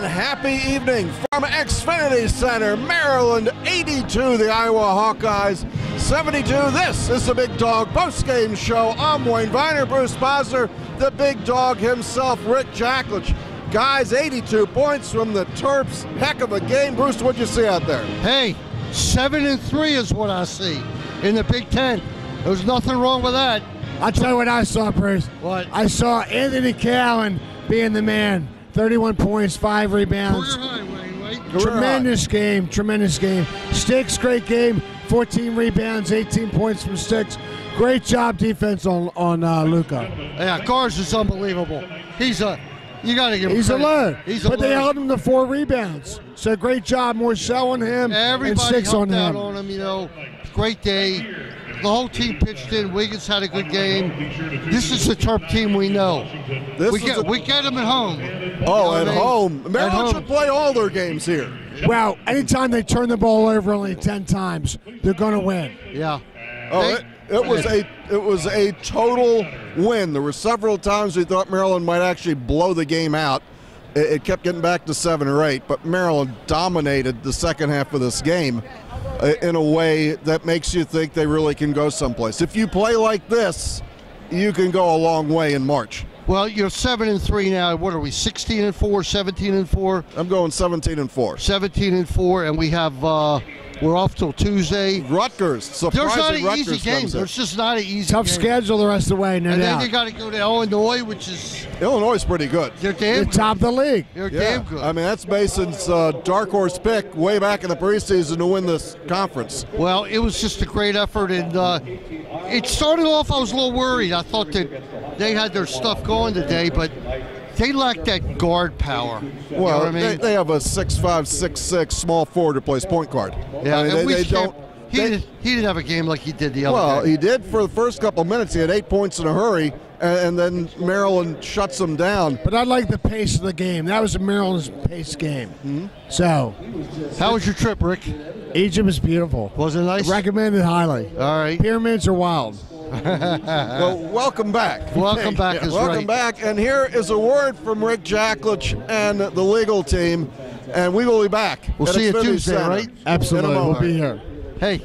happy evening from Xfinity Center, Maryland 82, the Iowa Hawkeyes 72. This is the Big Dog post-game show. I'm Wayne Viener, Bruce Posner, the Big Dog himself, Rick Jacklitsch. Guys, 82 points from the Terps. Heck of a game. Bruce, what'd you see out there? Hey, seven and three is what I see in the Big Ten. There's nothing wrong with that. I'll tell you what I saw, Bruce. What? I saw Anthony Cowan being the man. 31 points, five rebounds. Career high, Wayne, right? Career Tremendous game, tremendous game. Sticks, great game. 14 rebounds, 18 points from Sticks. Great job defense on on uh, Luka. Yeah, Cars is unbelievable. He's a. You got to give him. He's credit. alert, He's but they alert. held him to four rebounds. So great job, Morsell on him and Everybody Sticks helped on out him. on him. You know, great day. The whole team pitched in. Wiggins had a good game. This is the Terp team we know. This we is get a- we get them at home. Oh, You at know what I mean? home. At Maryland home. should play all their games here. Well, anytime they turn the ball over only 10 times, they're going to win. Yeah. Oh, They- it, it was a it was a total win. There were several times we thought Maryland might actually blow the game out. It, it kept getting back to seven or eight, but Maryland dominated the second half of this game in a way that makes you think they really can go someplace. If you play like this, you can go a long way in March. Well, you're seven and three now. What are we? 16 and four, 17 and four, I'm going 17 and four. 17 and four, and we have uh, we're off till Tuesday. Rutgers, There's not an Rutgers easy game. comes in. There's just not an easy Tough game. schedule the rest of the way, no And doubt. then you got to go to Illinois, which is Illinois is pretty good. they're They're damn top of the league. They're Yeah, damn good. I mean that's Mason's uh, dark horse pick way back in the preseason to win this conference. Well, it was just a great effort, and uh, it started off. I was a little worried. I thought that they had their stuff going today, but they lack that guard power. You know Well, what I mean? they, they have a six-five, six-six small forward who plays point guard. yeah, I mean, and they, we they don't. He, they- didn't, he didn't have a game like he did the other well, day. he did for the first couple minutes. He had eight points in a hurry, and, and then Maryland shuts him down. But I like the pace of the game. That was a Maryland's pace game. Mm-hmm. So, How was your trip, Rick? Egypt is beautiful. Was it nice? Recommended highly. All right. Pyramids are wild. well, welcome back. Welcome back is welcome right. back. And here is a word from Rick Jacklitsch and the legal team, and we will be back. We'll see you Xfinity Tuesday, Center right? Absolutely. We'll be here. Hey,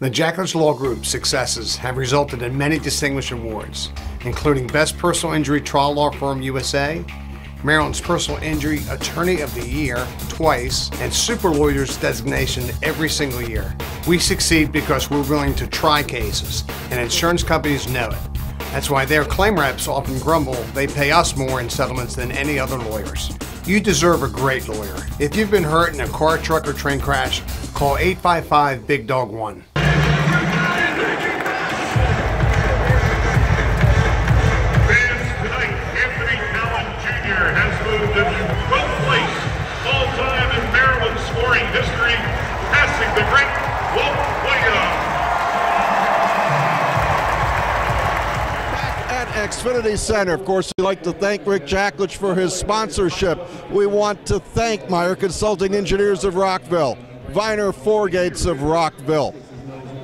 The Jacklitsch Law Group's successes have resulted in many distinguished awards, including Best Personal Injury Trial Law Firm USA, Maryland's Personal Injury Attorney of the Year twice, and Super Lawyers designation every single year. We succeed because we're willing to try cases, and insurance companies know it. That's why their claim reps often grumble they pay us more in settlements than any other lawyers. You deserve a great lawyer. If you've been hurt in a car, truck, or train crash, call 855 Big Dog 1. Center. Of course, we'd like to thank Rick Jacklitsch for his sponsorship. We want to thank Meyer Consulting Engineers of Rockville, Viner Fourgates of Rockville.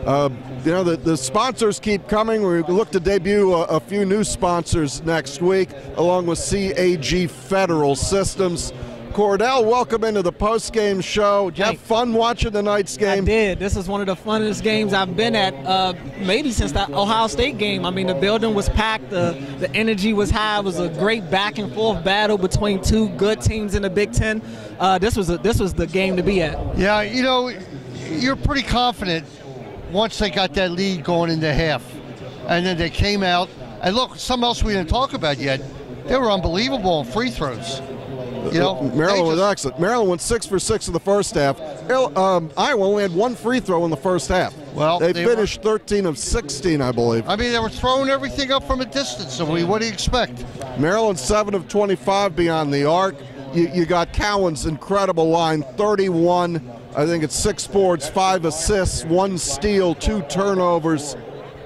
Uh, you know, the, the sponsors keep coming. We look to debut a, a few new sponsors next week, along with CAG Federal Systems. Cordell, welcome into the post-game show. Did you have fun watching tonight's I game? I did. This is one of the funnest games I've been at, uh, maybe since the Ohio State game. I mean, the building was packed, the the energy was high. It was a great back and forth battle between two good teams in the Big Ten. Uh, this was a, this was the game to be at. yeah, you know, you're pretty confident once they got that lead going into half, and then they came out. And look, something else we didn't talk about yet. They were unbelievable on free throws. You know, Maryland was excellent. Maryland went six for six in the first half. Um, Iowa only had one free throw in the first half. Well, they, they were- finished 13 of 16, I believe. I mean, they were throwing everything up from a distance. So, we, what do you expect? Maryland seven of 25 beyond the arc. You, you got Cowan's incredible line, 31. I think it's six boards, five assists, one steal, two turnovers.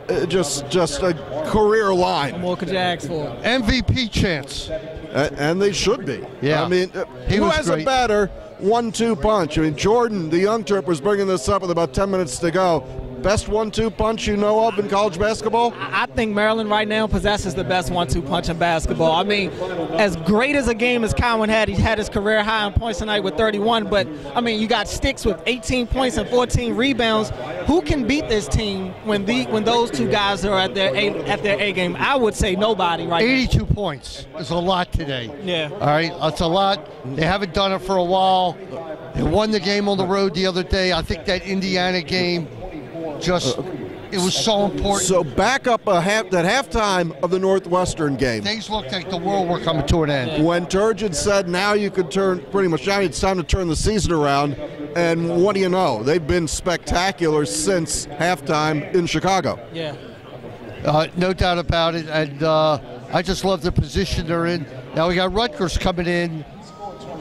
Uh, just, just a career line, What could you ask for? MVP chance. A- and they should be. Yeah. I mean, uh, He who was has a better one-two punch? I mean, Jordan, the young Terp, was bringing this up with about 10 minutes to go. Best one-two punch you know of in college basketball? I think Maryland right now possesses the best one-two punch in basketball. I mean, as great as a game as Cowan had, he had his career high in points tonight with 31. But I mean, you got Sticks with 18 points and 14 rebounds. Who can beat this team when the when those two guys are at their A, at their A game? I would say nobody right 82 points is a lot today. Yeah. All right, that's a lot. They haven't done it for a while. They won the game on the road the other day. I think that Indiana game just it was so important. So back up a half, that halftime of the Northwestern game. Things looked like the world were coming to an end. when Turgeon said now you could turn pretty much now it's time to turn the season around and what do you know they've been spectacular since halftime in chicago. Yeah. Uh, no doubt about it. And uh, I just love the position they're in. Now we got Rutgers coming in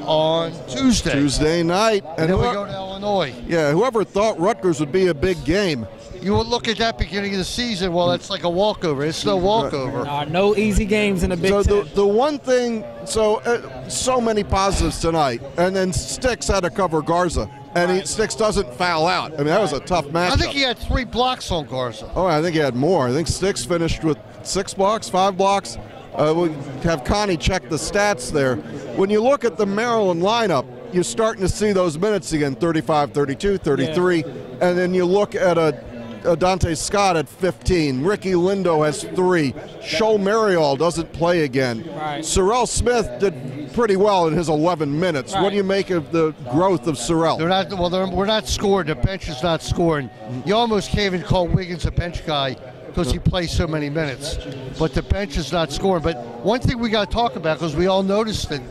on Tuesday. tuesday night And and then we go to Illinois. yeah whoever thought rutgers would be a big game You would look at that beginning of the season. Well, it's like a walkover. It's no walkover. Uh, no easy games in the Big so Ten. the, the one thing so uh, so many positives tonight and then sticks had to cover garza and he, sticks doesn't foul out i mean that was a tough match I think he had three blocks on Garza. Oh, I think he had more. I think Sticks finished with six blocks, five blocks. Uh, we have Connie check the stats there. When you look at the Maryland lineup, you're starting to see those minutes again 35, 32, 33. And then you look at a, a Donta Scott at 15. Ricky Lindo has three. Chol Marial doesn't play again. Right. Serrel Smith did pretty well in his 11 minutes. What do you make of the growth of Sorrell? They're not. Well, they're, we're not scoring. The bench is not scoring. You almost can't even call Wiggins a bench guy because he plays so many minutes. But the bench is not scoring. But one thing we got to talk about because we all noticed it.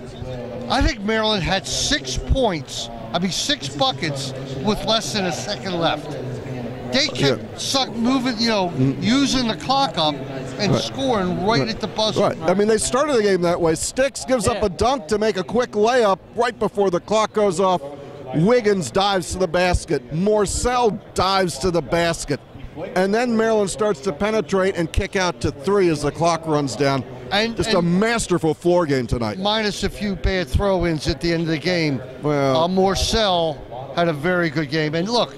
I think Maryland had six points. I mean, six buckets with less than a second left. They kept suck, moving, you know, using the clock up and scoring right, at the buzzer. Right. I mean, they started the game that way. Sticks gives up a dunk to make a quick layup right before the clock goes off. Wiggins dives to the basket. Morsell dives to the basket. And then Maryland starts to penetrate and kick out to three as the clock runs down. And- Just a masterful floor game tonight. minus a few bad throw-ins at the end of the game. Well- uh, Morsell had a very good game. And look,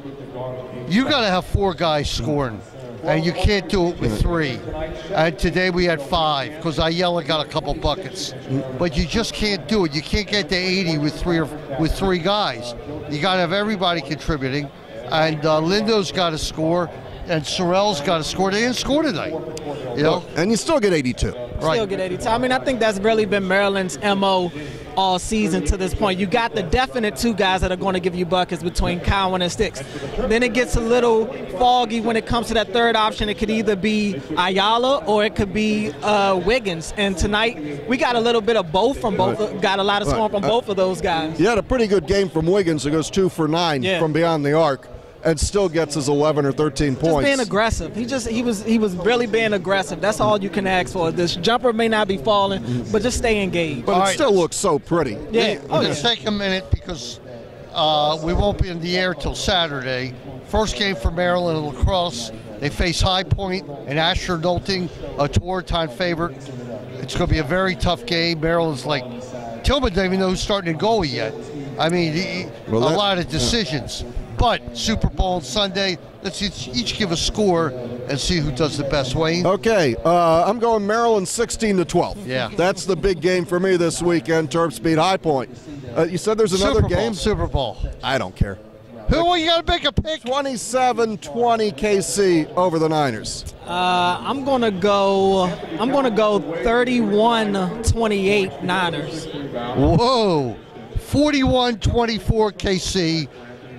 you got to have four guys scoring, and you can't do it with three. And today we had five because Ayala got a couple buckets, but you just can't do it. You can't get to 80 with three or with three guys. You got to have everybody contributing, and uh, Lindo's got to score, and Serrel's got to score. They didn't score tonight. You know, And you still get 82. Right? Still get 82. I mean, I think that's really been Maryland's MO all season to this point. You got the definite two guys that are going to give you buckets between Cowan and Sticks. Then it gets a little foggy when it comes to that third option. It could either be Ayala or it could be uh, Wiggins. And tonight we got a little bit of both from both. Got a lot of scoring from Right. both of those guys. He had a pretty good game from Wiggins It goes two for nine Yeah. from beyond the arc and still gets his 11 or 13 points. Just points. being aggressive. He just he was he was really being aggressive. That's all you can ask for. This jumper may not be falling, but just stay engaged. but All it right. still looks so pretty. Yeah. Oh, Let's yeah. take a minute because uh, we won't be in the air till Saturday. First game for Maryland and lacrosse. They face High Point and Asher Nolting, a tour time favorite. It's going to be a very tough game. Maryland's like Tillman doesn't even know who's starting in goalie yet. I mean, he, Well, a lot of decisions. But Super Bowl Sunday. Let's each, each give a score and see who does the best. Wayne. Okay, uh, I'm going Maryland 16 to 12. Yeah. that's the big game for me this weekend. Terp Speed High Point. Uh, you said there's another Super Bowl. game. Super Bowl. I don't care. Who? Well, you got to make a pick. 27-20 KC over the Niners. Uh, I'm gonna go. I'm gonna go 31-28 Niners. Whoa. 41 24 KC.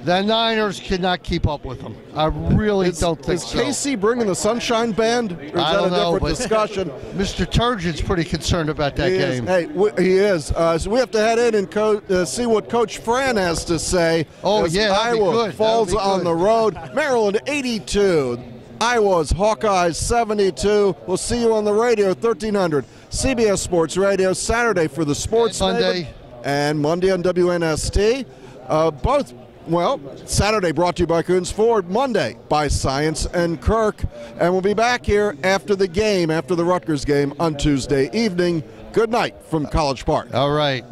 The Niners cannot keep up with them. I really Is, don't think is so. KC bringing the Sunshine Band? Or is I that a know, different discussion? Mr. Turgeon's pretty concerned about that he is. game. Hey, w- he is. Uh, so we have to head in and co- uh, see what Coach Fran has to say. Oh, yeah, Iowa falls on the road. Maryland 82. Iowa's Hawkeyes 72. We'll see you on the radio 1300 CBS Sports Radio Saturday for the Sports Sunday. Maven, and Monday on WNST. Uh, both. Well, Saturday brought to you by Koons Ford, Monday by Science and Kirk. And we'll be back here after the game, after the Rutgers game on Tuesday evening. Good night from College Park. All right.